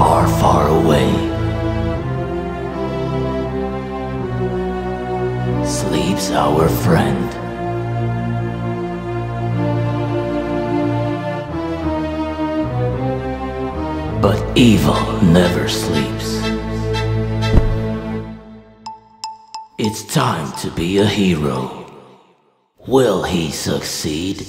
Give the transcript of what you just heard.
far, far away. Sleeps our friend. But evil never sleeps. It's time to be a hero. Will he succeed?